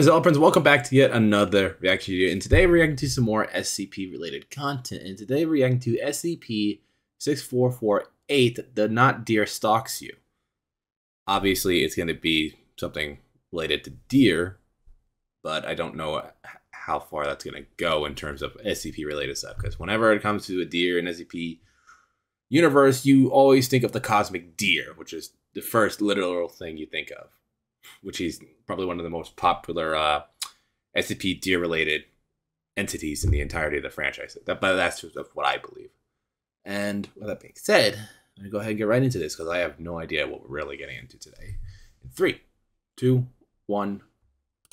is Elephants. Welcome back to yet another reaction video. And today we're reacting to some more SCP related content. And today we're reacting to SCP 6448, The Not Deer Stalks You. Obviously, it's going to be something related to deer, but I don't know how far that's going to go in terms of SCP related stuff. Because whenever it comes to a deer in SCP universe, you always think of the cosmic deer, which is the first literal thing you think of which is probably one of the most popular uh, SCP deer related entities in the entirety of the franchise. That, but that's just what I believe. And with that being said, I'm gonna go ahead and get right into this because I have no idea what we're really getting into today. In three, two, one,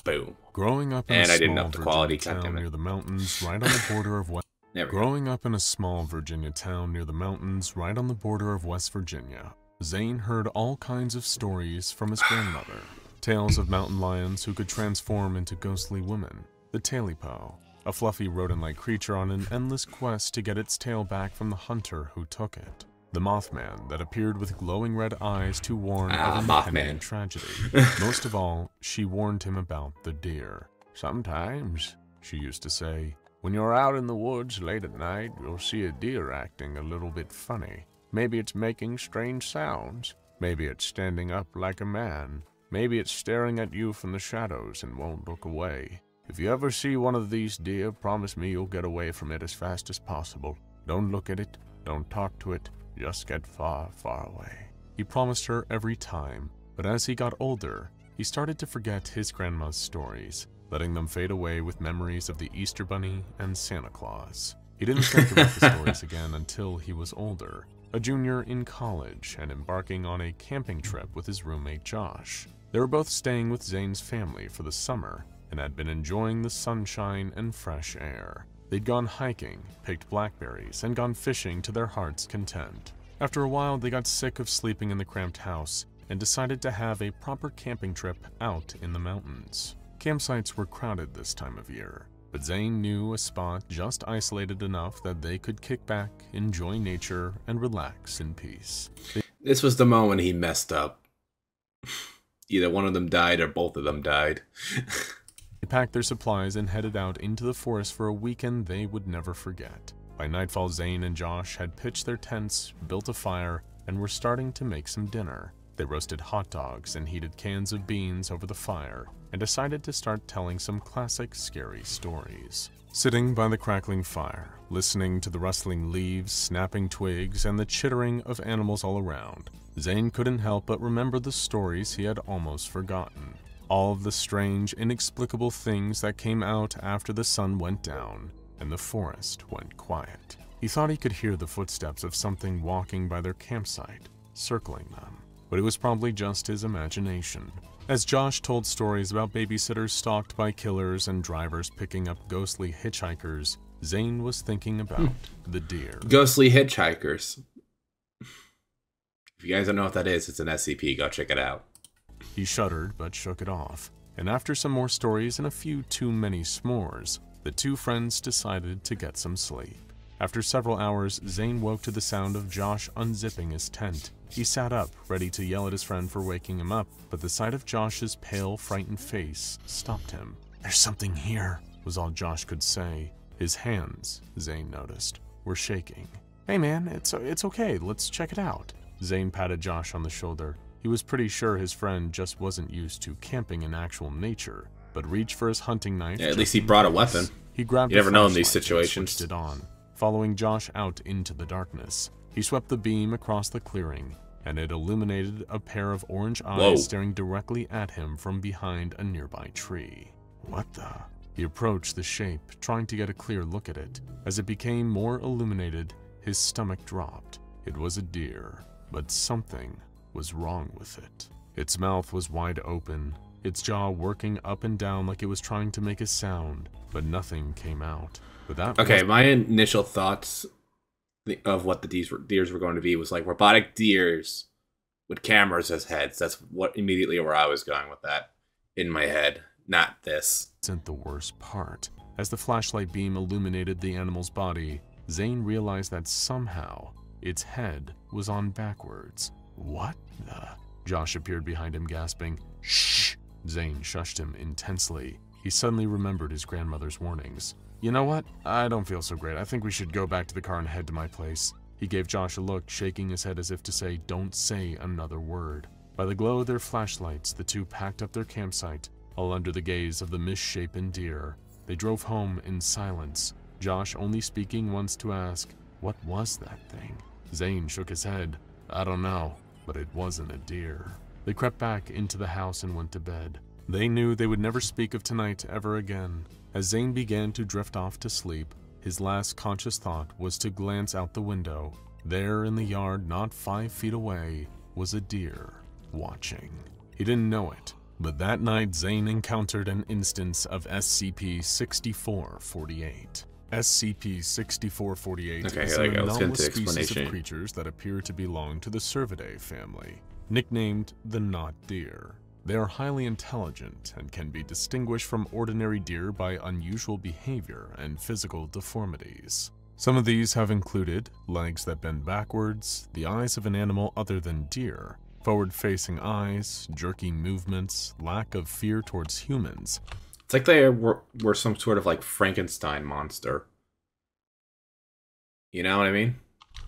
boom. Growing up in and a I didn't small up the quality. Virginia town near the mountains, right on the border of West. Growing up in a small Virginia town near the mountains, right on the border of West Virginia, Zane heard all kinds of stories from his grandmother. Tales of mountain lions who could transform into ghostly women. The Tailipo, a fluffy rodent-like creature on an endless quest to get its tail back from the hunter who took it. The Mothman that appeared with glowing red eyes to warn ah, of impending tragedy. Most of all, she warned him about the deer. Sometimes, she used to say, when you're out in the woods late at night, you'll see a deer acting a little bit funny. Maybe it's making strange sounds. Maybe it's standing up like a man. Maybe it's staring at you from the shadows and won't look away. If you ever see one of these deer, promise me you'll get away from it as fast as possible. Don't look at it, don't talk to it, just get far, far away. He promised her every time, but as he got older, he started to forget his grandma's stories, letting them fade away with memories of the Easter Bunny and Santa Claus. He didn't think about the stories again until he was older, a junior in college and embarking on a camping trip with his roommate Josh. They were both staying with Zane's family for the summer and had been enjoying the sunshine and fresh air. They'd gone hiking, picked blackberries, and gone fishing to their heart's content. After a while, they got sick of sleeping in the cramped house and decided to have a proper camping trip out in the mountains. Campsites were crowded this time of year, but Zane knew a spot just isolated enough that they could kick back, enjoy nature, and relax in peace. This was the moment he messed up either one of them died or both of them died. they packed their supplies and headed out into the forest for a weekend they would never forget. By nightfall, Zane and Josh had pitched their tents, built a fire, and were starting to make some dinner. They roasted hot dogs and heated cans of beans over the fire, and decided to start telling some classic scary stories. Sitting by the crackling fire, listening to the rustling leaves, snapping twigs, and the chittering of animals all around, Zane couldn't help but remember the stories he had almost forgotten. All of the strange, inexplicable things that came out after the sun went down and the forest went quiet. He thought he could hear the footsteps of something walking by their campsite, circling them. But it was probably just his imagination. As Josh told stories about babysitters stalked by killers and drivers picking up ghostly hitchhikers, Zane was thinking about hmm. the deer. Ghostly hitchhikers. If you guys don't know what that is, it's an SCP. Go check it out. He shuddered but shook it off. And after some more stories and a few too many s'mores, the two friends decided to get some sleep. After several hours, Zane woke to the sound of Josh unzipping his tent. He sat up, ready to yell at his friend for waking him up, but the sight of Josh's pale, frightened face stopped him. There's something here, was all Josh could say. His hands, Zane noticed, were shaking. Hey man, it's, it's okay, let's check it out. Zane patted Josh on the shoulder. He was pretty sure his friend just wasn't used to camping in actual nature, but reached for his hunting knife. Yeah, at least he brought a weapon. He grabbed you never know in these situations. it on, following Josh out into the darkness. He swept the beam across the clearing, and it illuminated a pair of orange eyes Whoa. staring directly at him from behind a nearby tree. What the? He approached the shape, trying to get a clear look at it. As it became more illuminated, his stomach dropped. It was a deer, but something was wrong with it. Its mouth was wide open, its jaw working up and down like it was trying to make a sound, but nothing came out. But that okay, my initial thoughts of what the deers were, deers were going to be was like robotic deers with cameras as heads. That's what immediately where I was going with that in my head, not this. Isn't the worst part. As the flashlight beam illuminated the animal's body, Zane realized that somehow its head was on backwards. What the? Josh appeared behind him, gasping. Shh! Zane shushed him intensely. He suddenly remembered his grandmother's warnings. You know what? I don't feel so great. I think we should go back to the car and head to my place. He gave Josh a look, shaking his head as if to say, Don't say another word. By the glow of their flashlights, the two packed up their campsite, all under the gaze of the misshapen deer. They drove home in silence, Josh only speaking once to ask, What was that thing? Zane shook his head. I don't know, but it wasn't a deer. They crept back into the house and went to bed. They knew they would never speak of tonight ever again. As Zane began to drift off to sleep, his last conscious thought was to glance out the window. There in the yard, not five feet away, was a deer, watching. He didn't know it, but that night Zane encountered an instance of SCP-6448. SCP-6448 Okay, is an go. Let's get into anomalous species of creatures that appear to belong to the Cervidae family, nicknamed the Not Deer. They are highly intelligent and can be distinguished from ordinary deer by unusual behavior and physical deformities. Some of these have included legs that bend backwards, the eyes of an animal other than deer, forward-facing eyes, jerky movements, lack of fear towards humans, It's like they were, were some sort of like Frankenstein monster. You know what I mean?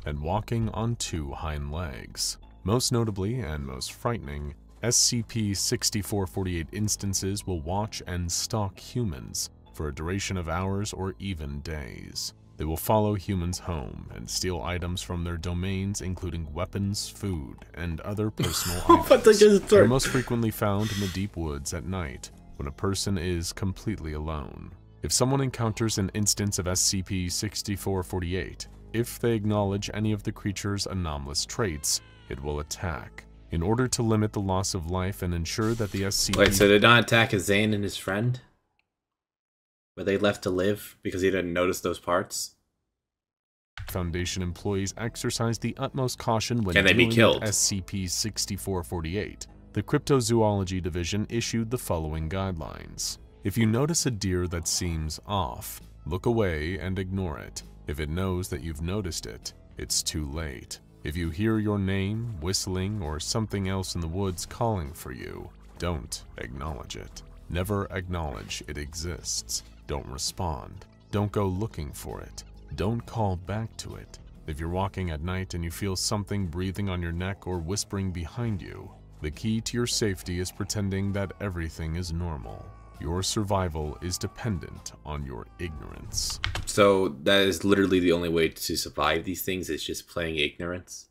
and walking on two hind legs. Most notably and most frightening, SCP-6448 instances will watch and stalk humans for a duration of hours or even days. They will follow humans home and steal items from their domains including weapons, food, and other personal items. They're most frequently found in the deep woods at night when a person is completely alone. If someone encounters an instance of SCP-6448, if they acknowledge any of the creature's anomalous traits, it will attack. In order to limit the loss of life and ensure that the SCP Wait, so did not attack Zane and his friend? Were they left to live because he didn't notice those parts? Foundation employees exercise the utmost caution when Can they be killed? with SCP-6448. The Cryptozoology Division issued the following guidelines. If you notice a deer that seems off, look away and ignore it. If it knows that you've noticed it, it's too late. If you hear your name, whistling, or something else in the woods calling for you, don't acknowledge it. Never acknowledge it exists. Don't respond. Don't go looking for it. Don't call back to it. If you're walking at night and you feel something breathing on your neck or whispering behind you, the key to your safety is pretending that everything is normal. Your survival is dependent on your ignorance. So that is literally the only way to survive these things is just playing ignorance.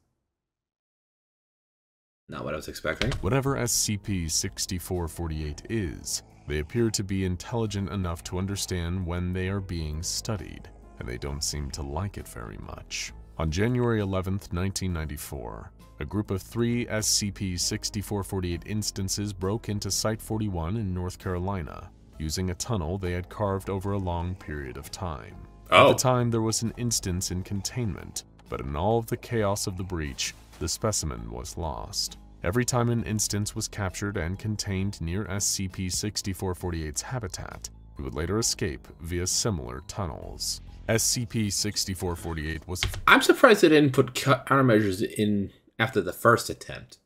Not what I was expecting. Whatever SCP-6448 is, they appear to be intelligent enough to understand when they are being studied, and they don't seem to like it very much. On January 11, 1994, a group of three SCP-6448 instances broke into Site-41 in North Carolina, using a tunnel they had carved over a long period of time. At Oh. the time, there was an instance in containment, but in all of the chaos of the breach, the specimen was lost. Every time an instance was captured and contained near SCP-6448's habitat, it would later escape via similar tunnels. SCP-6448 was I'm surprised they didn't put countermeasures in after the first attempt.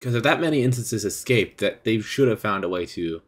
Because if that many instances escaped, that they should have found a way to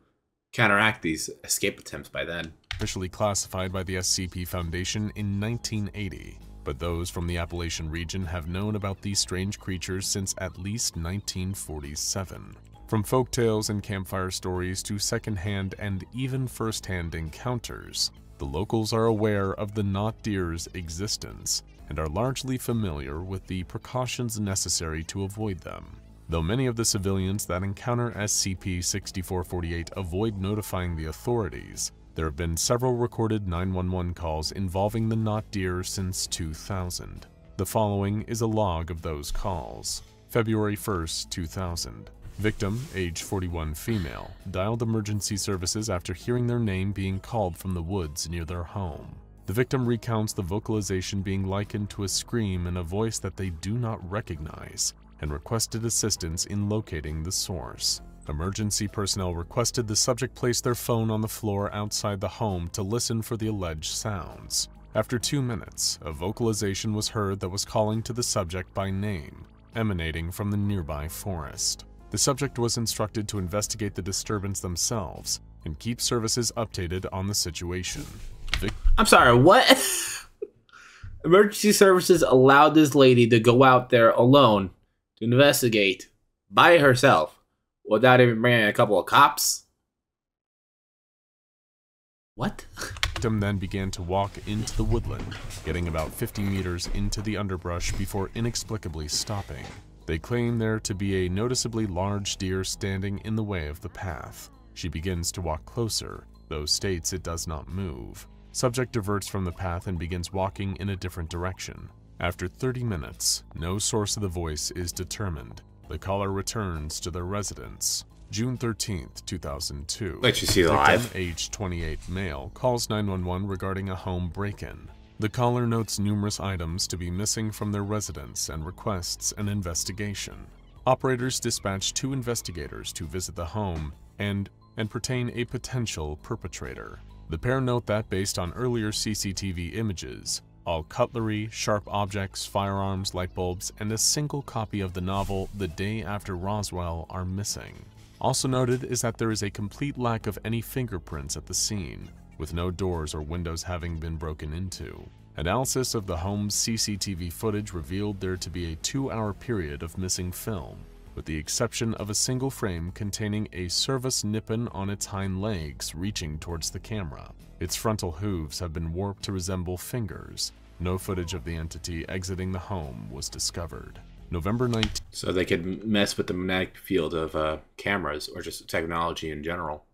counteract these escape attempts by then. officially classified by the SCP Foundation in 1980, but those from the Appalachian region have known about these strange creatures since at least 1947. From folktales and campfire stories to secondhand and even first-hand encounters, the locals are aware of the not deer's existence and are largely familiar with the precautions necessary to avoid them. Though many of the civilians that encounter SCP-6448 avoid notifying the authorities, there have been several recorded 911 calls involving the not deer since 2000. The following is a log of those calls. February 1st, 2000. Victim, age 41 female, dialed emergency services after hearing their name being called from the woods near their home. The victim recounts the vocalization being likened to a scream in a voice that they do not recognize and requested assistance in locating the source. Emergency personnel requested the subject place their phone on the floor outside the home to listen for the alleged sounds. After two minutes, a vocalization was heard that was calling to the subject by name, emanating from the nearby forest. The subject was instructed to investigate the disturbance themselves and keep services updated on the situation. Vic- I'm sorry, what? Emergency services allowed this lady to go out there alone to investigate by herself without even bringing a couple of cops? What? victim then began to walk into the woodland, getting about 50 meters into the underbrush before inexplicably stopping. They claim there to be a noticeably large deer standing in the way of the path. She begins to walk closer, though states it does not move. Subject diverts from the path and begins walking in a different direction. After 30 minutes, no source of the voice is determined. The caller returns to their residence. June 13th, 2002. Let you see Victim, live. age 28 male, calls 911 regarding a home break-in. The caller notes numerous items to be missing from their residence and requests an investigation. Operators dispatch two investigators to visit the home and and pertain a potential perpetrator. The pair note that based on earlier CCTV images, all cutlery, sharp objects, firearms, light bulbs, and a single copy of the novel The Day After Roswell are missing. Also noted is that there is a complete lack of any fingerprints at the scene, with no doors or windows having been broken into. Analysis of the home's CCTV footage revealed there to be a two-hour period of missing film, with the exception of a single frame containing a Cervus nippon on its hind legs reaching towards the camera. Its frontal hooves have been warped to resemble fingers. No footage of the entity exiting the home was discovered. November 19th. So they could mess with the magnetic field of uh, cameras or just technology in general.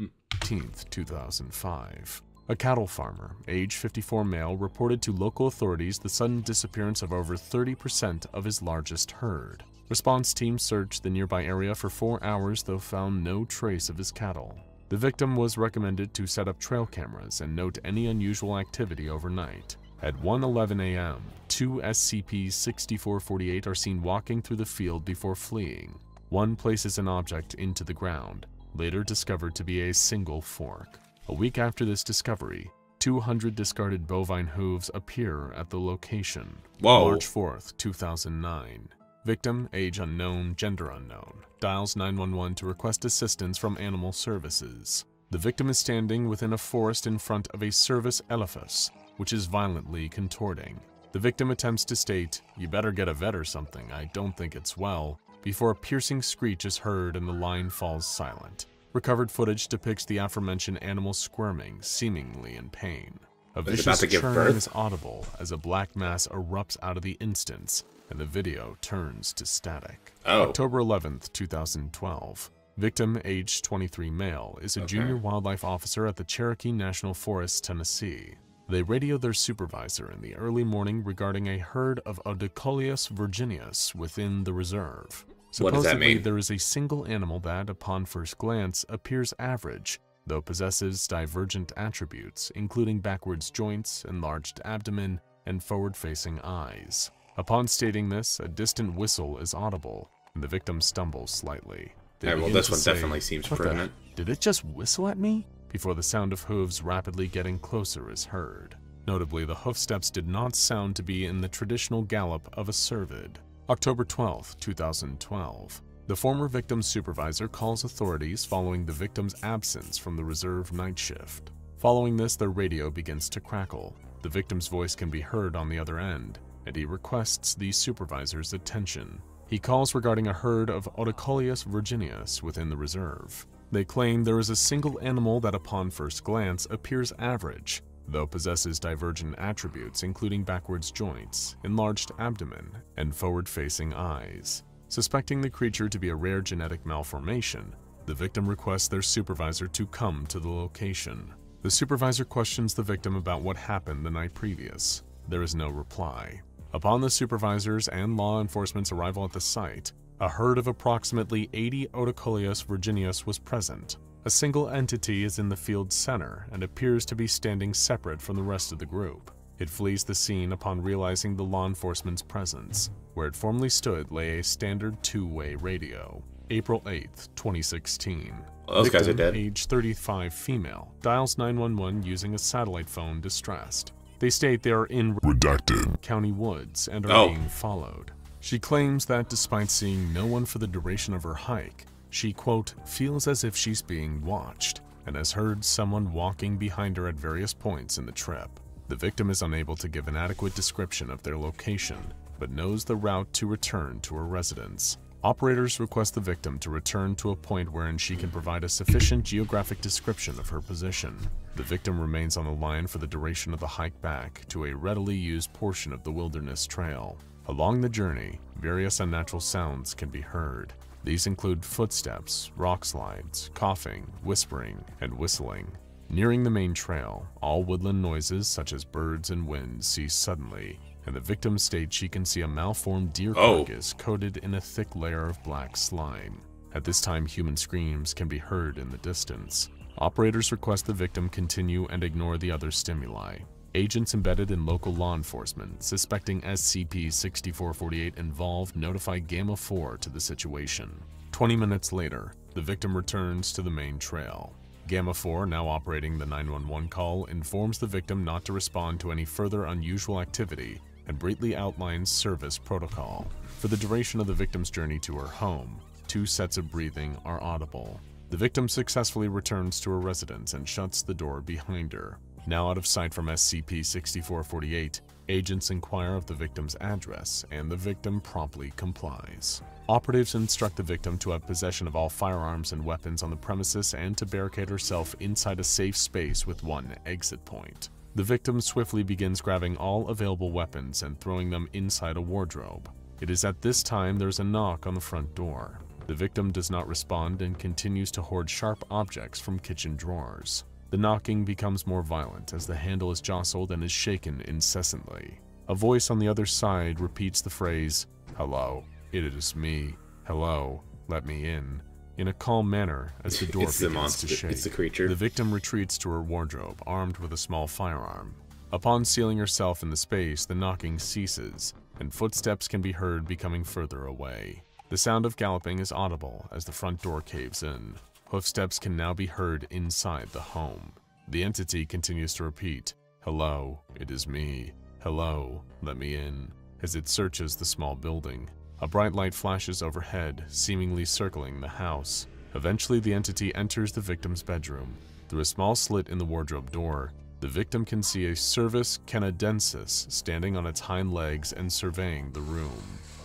18th, 2005. A cattle farmer, age 54 male, reported to local authorities the sudden disappearance of over 30% of his largest herd. Response teams searched the nearby area for four hours though found no trace of his cattle. The victim was recommended to set up trail cameras and note any unusual activity overnight. At 1:11 a.m., two SCP-6448 are seen walking through the field before fleeing. One places an object into the ground, later discovered to be a single fork. A week after this discovery, 200 discarded bovine hooves appear at the location. Whoa. March 4th, 2009. Victim, age unknown, gender unknown, dials 911 to request assistance from animal services. The victim is standing within a forest in front of a Cervus elaphus, which is violently contorting. The victim attempts to state, You better get a vet or something, I don't think it's well, before a piercing screech is heard and the line falls silent. Recovered footage depicts the aforementioned animal squirming, seemingly in pain. A vicious about churn birth? is audible as a black mass erupts out of the instance, and the video turns to static. Oh. October 11th, 2012. Victim, age 23 male, is a Okay. junior wildlife officer at the Cherokee National Forest, Tennessee. They radio their supervisor in the early morning regarding a herd of Odocoileus virginius within the reserve. What does that Supposedly, mean? there is a single animal that, upon first glance, appears average, though possesses divergent attributes, including backwards joints, enlarged abdomen, and forward-facing eyes. Upon stating this, a distant whistle is audible, and the victim stumbles slightly. They Yeah, well, this one say, definitely seems "What the- pertinent." Did it just whistle at me? Before the sound of hooves rapidly getting closer is heard. Notably, the hoofsteps did not sound to be in the traditional gallop of a cervid. October 12, 2012. The former victim's supervisor calls authorities following the victim's absence from the reserve night shift. Following this, the radio begins to crackle. The victim's voice can be heard on the other end, and he requests the supervisor's attention. He calls regarding a herd of Odocoileus virginius within the reserve. They claim there is a single animal that upon first glance appears average, though possesses divergent attributes including backwards joints, enlarged abdomen, and forward-facing eyes. Suspecting the creature to be a rare genetic malformation, the victim requests their supervisor to come to the location. The supervisor questions the victim about what happened the night previous. There is no reply. Upon the supervisor's and law enforcement's arrival at the site, a herd of approximately 80 Odocoileus virginius was present. A single entity is in the field's center and appears to be standing separate from the rest of the group. It flees the scene upon realizing the law enforcement's presence. Where it formerly stood lay a standard two-way radio. April 8th, 2016. Well, those guys are dead. Age 35 female, dials 911 using a satellite phone distressed. They state they are in Redacted. County Woods and are Oh. being followed. She claims that despite seeing no one for the duration of her hike, she, quote, feels as if she's being watched and has heard someone walking behind her at various points in the trip. The victim is unable to give an adequate description of their location, but knows the route to return to her residence. Operators request the victim to return to a point wherein she can provide a sufficient geographic description of her position. The victim remains on the line for the duration of the hike back to a readily used portion of the wilderness trail. Along the journey, various unnatural sounds can be heard. These include footsteps, rock slides, coughing, whispering, and whistling. Nearing the main trail, all woodland noises such as birds and wind cease suddenly, and the victim states she can see a malformed deer Oh. carcass coated in a thick layer of black slime. At this time, human screams can be heard in the distance. Operators request the victim continue and ignore the other stimuli. Agents embedded in local law enforcement suspecting SCP-6448 involved notify Gamma 4 to the situation. 20 minutes later, the victim returns to the main trail. Gamma 4, now operating the 911 call, informs the victim not to respond to any further unusual activity and briefly outlines service protocol. For the duration of the victim's journey to her home, two sets of breathing are audible. The victim successfully returns to her residence and shuts the door behind her. Now out of sight from SCP-6448, agents inquire of the victim's address, and the victim promptly complies. Operatives instruct the victim to have possession of all firearms and weapons on the premises and to barricade herself inside a safe space with one exit point. The victim swiftly begins grabbing all available weapons and throwing them inside a wardrobe. It is at this time there's a knock on the front door. The victim does not respond and continues to hoard sharp objects from kitchen drawers. The knocking becomes more violent as the handle is jostled and is shaken incessantly. A voice on the other side repeats the phrase, Hello, it is me. Hello, let me in. In a calm manner as the door It's the begins monster. to shake. It's the creature. The victim retreats to her wardrobe, armed with a small firearm. Upon sealing herself in the space, the knocking ceases, and footsteps can be heard becoming further away. The sound of galloping is audible as the front door caves in. Hoofsteps can now be heard inside the home. The entity continues to repeat, Hello, it is me. Hello, let me in, as it searches the small building. A bright light flashes overhead, seemingly circling the house. Eventually, the entity enters the victim's bedroom. Through a small slit in the wardrobe door, the victim can see a Cervus canadensis standing on its hind legs and surveying the room.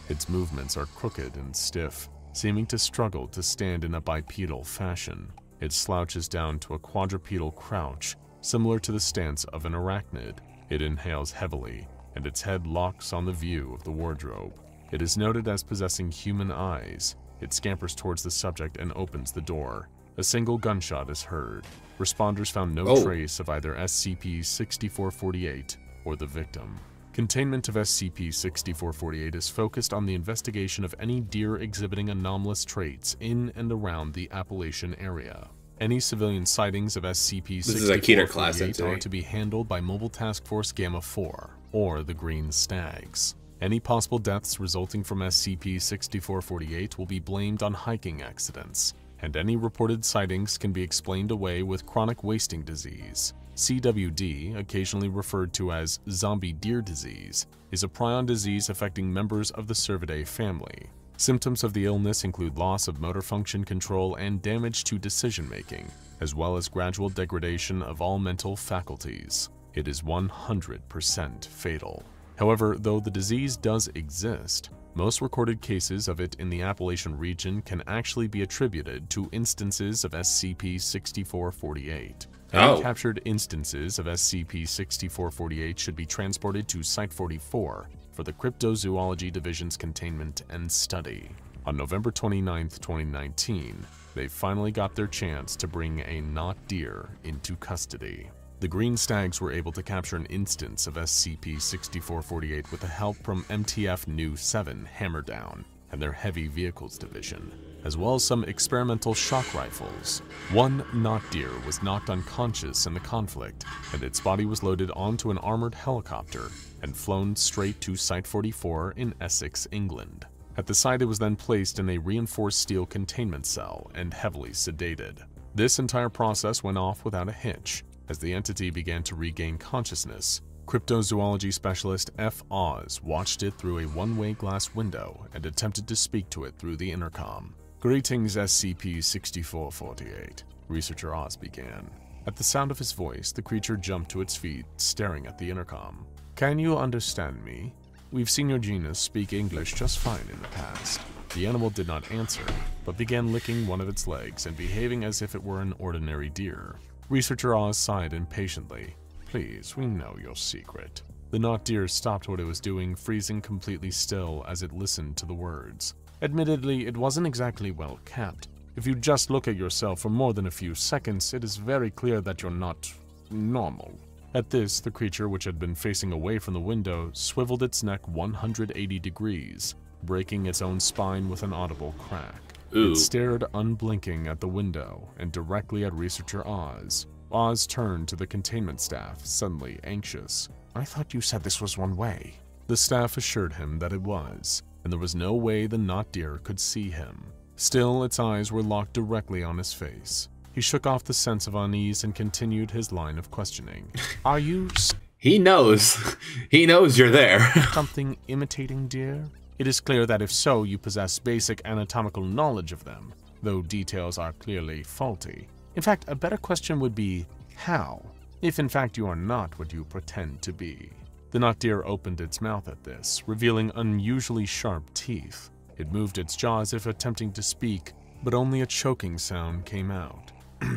Its movements are crooked and stiff, seeming to struggle to stand in a bipedal fashion. It slouches down to a quadrupedal crouch, similar to the stance of an arachnid. It inhales heavily, and its head locks on the view of the wardrobe. It is noted as possessing human eyes. It scampers towards the subject and opens the door. A single gunshot is heard. Responders found no Oh. trace of either SCP-6448 or the victim. Containment of SCP-6448 is focused on the investigation of any deer exhibiting anomalous traits in and around the Appalachian area. Any civilian sightings of is a Keter class SCP-6448 are to be handled by Mobile Task Force Gamma 4 or the Green Stags. Any possible deaths resulting from SCP-6448 will be blamed on hiking accidents, and any reported sightings can be explained away with chronic wasting disease. CWD, occasionally referred to as zombie deer disease, is a prion disease affecting members of the Cervidae family. Symptoms of the illness include loss of motor function control and damage to decision making, as well as gradual degradation of all mental faculties. It is 100% fatal. However, though the disease does exist, most recorded cases of it in the Appalachian region can actually be attributed to instances of SCP-6448. Any Oh. captured instances of SCP-6448 should be transported to Site-44 for the Cryptozoology Division's containment and study. On November 29, 2019, they finally got their chance to bring a not deer into custody. The Green Stags were able to capture an instance of SCP-6448 with the help from MTF Nu 7 Hammerdown and their Heavy Vehicles Division, as well as some experimental shock rifles. One not deer was knocked unconscious in the conflict, and its body was loaded onto an armored helicopter and flown straight to Site 44 in Essex, England. At the site, it was then placed in a reinforced steel containment cell and heavily sedated. This entire process went off without a hitch, as the entity began to regain consciousness, Cryptozoology specialist F. Oz watched it through a one-way glass window and attempted to speak to it through the intercom. Greetings, SCP-6448, researcher Oz began. At the sound of his voice, the creature jumped to its feet, staring at the intercom. Can you understand me? We've seen your genus speak English just fine in the past. The animal did not answer, but began licking one of its legs and behaving as if it were an ordinary deer. Researcher Oz sighed impatiently. Please, we know your secret. The not deer stopped what it was doing, freezing completely still as it listened to the words. Admittedly, it wasn't exactly well kept. If you just look at yourself for more than a few seconds, it is very clear that you're not normal. At this, the creature, which had been facing away from the window, swiveled its neck 180 degrees, breaking its own spine with an audible crack. Ooh. It stared unblinking at the window and directly at researcher Oz. Oz turned to the containment staff, suddenly anxious. I thought you said this was one way. The staff assured him that it was, and there was no way the not deer could see him. Still, its eyes were locked directly on his face. He shook off the sense of unease and continued his line of questioning. Are you He knows. he knows you're there. something imitating deer? It is clear that if so, you possess basic anatomical knowledge of them, though details are clearly faulty. In fact, a better question would be how, if in fact you are not what you pretend to be. The deer opened its mouth at this, revealing unusually sharp teeth. It moved its jaw as if attempting to speak, but only a choking sound came out.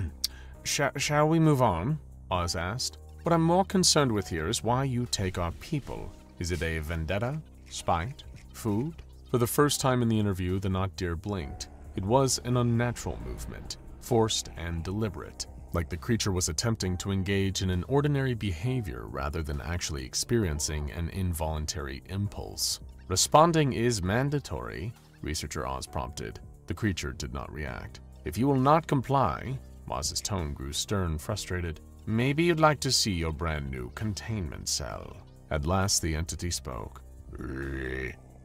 Sh- shall we move on? Oz asked. What I'm more concerned with here is why you take our people. Is it a vendetta? Spite? Food? For the first time in the interview, the not deer blinked. It was an unnatural movement, forced and deliberate, like the creature was attempting to engage in an ordinary behavior rather than actually experiencing an involuntary impulse. Responding is mandatory, researcher Oz prompted. The creature did not react. If you will not comply, Oz's tone grew stern, frustrated. Maybe you'd like to see your brand new containment cell. At last, the entity spoke.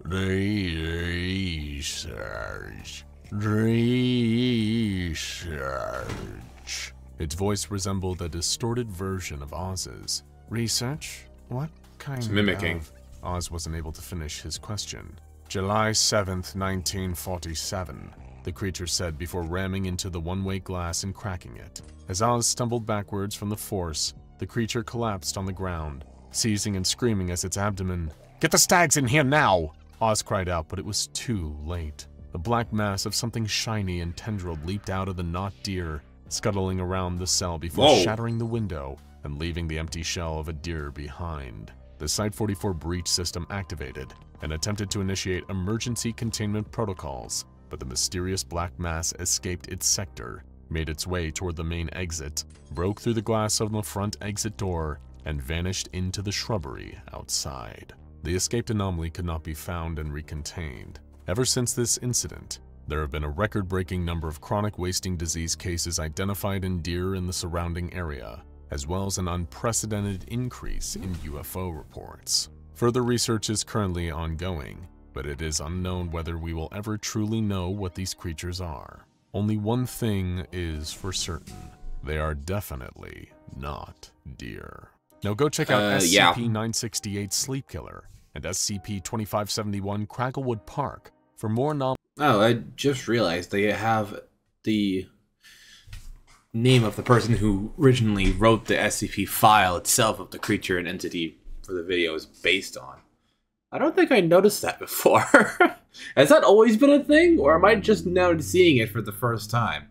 Research. Research. Its voice resembled a distorted version of Oz's. Research? What kind of mimicking. of... Oz wasn't able to finish his question. July 7th, 1947, the creature said before ramming into the one-way glass and cracking it. As Oz stumbled backwards from the force, the creature collapsed on the ground, seizing and screaming as its abdomen. Get the stags in here now! Oz cried out, but it was too late. A black mass of something shiny and tendrilled leaped out of the not deer, scuttling around the cell before Whoa. shattering the window and leaving the empty shell of a deer behind. The Site 44 breach system activated and attempted to initiate emergency containment protocols, but the mysterious black mass escaped its sector, made its way toward the main exit, broke through the glass of the front exit door, and vanished into the shrubbery outside. The escaped anomaly could not be found and recontained. Ever since this incident, there have been a record-breaking number of chronic wasting disease cases identified in deer in the surrounding area, as well as an unprecedented increase in UFO reports. Further research is currently ongoing, but it is unknown whether we will ever truly know what these creatures are. Only one thing is for certain. They are definitely not deer. Now go check out Uh. SCP-968 Sleep Killer and SCP-2571 Cragglewood Park for more knowledge. Oh, I just realized they have the name of the person who originally wrote the SCP file itself of the creature and entity for the video is based on. I don't think I noticed that before. Has that always been a thing, or am I just now seeing it for the first time?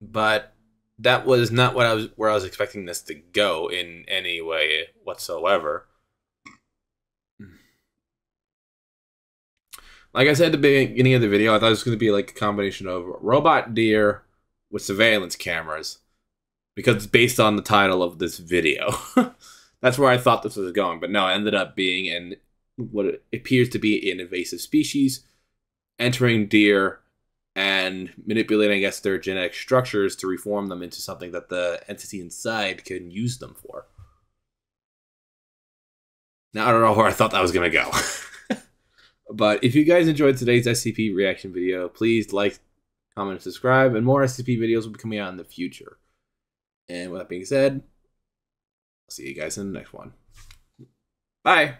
But that was not what I was where I was expecting this to go in any way whatsoever. Like I said at the beginning of the video, I thought it was going to be like a combination of robot deer with surveillance cameras because it's based on the title of this video. That's where I thought this was going, but no, it ended up being an what appears to be an invasive species entering deer and manipulating, I guess, their genetic structures to reform them into something that the entity inside can use them for. Now I don't know where I thought that was going to go. But if you guys enjoyed today's SCP reaction video, please like, comment, and subscribe, and more SCP videos will be coming out in the future. And with that being said, I'll see you guys in the next one. Bye.